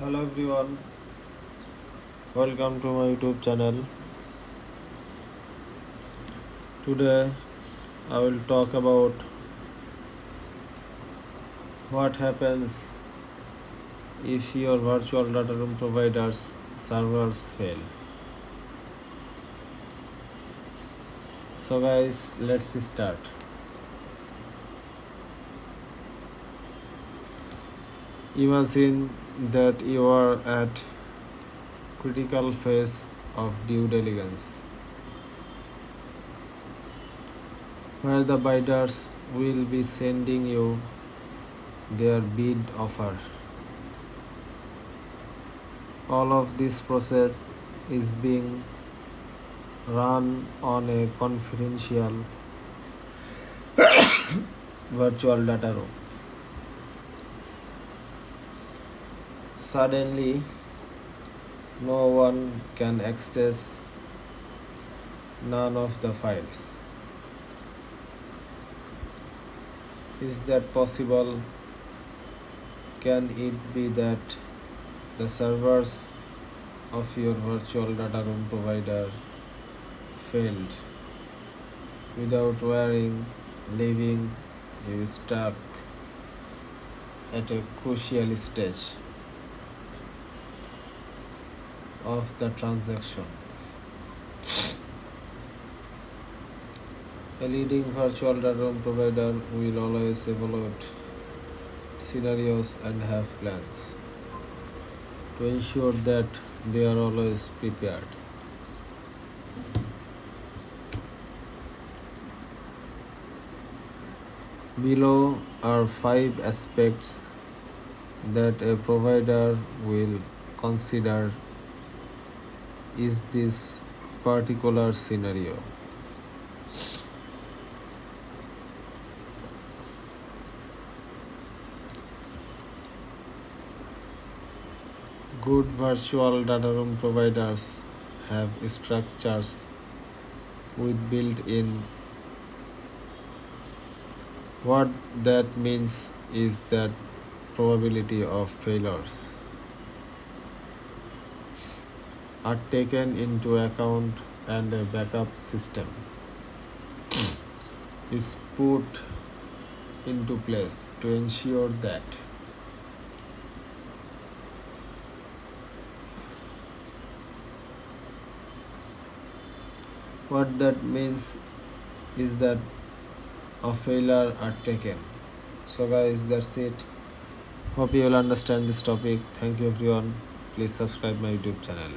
hello everyone. Welcome to my youtube channel. Today i will talk about what happens if your virtual data room providers servers fail. So guys let's start. Imagine that you are at critical phase of due diligence where the bidders will be sending you their bid offer. All of this process is being run on a confidential virtual data room. Suddenly no one can access none of the files. Is that possible? Can it be that the servers of your virtual data room provider failed without worrying, leaving you stuck at a crucial stage? Of the transaction. A leading virtual data room provider will always evaluate scenarios and have plans to ensure that they are always prepared. Below are five aspects that a provider will consider is this particular scenario. Good virtual data room providers have structures with built-in what that means is that probability of failures are taken into account and a backup system is put into place to ensure that what that means is that a failure are taken. So guys that's it. Hope you will understand this topic. Thank you everyone. Please subscribe my youtube channel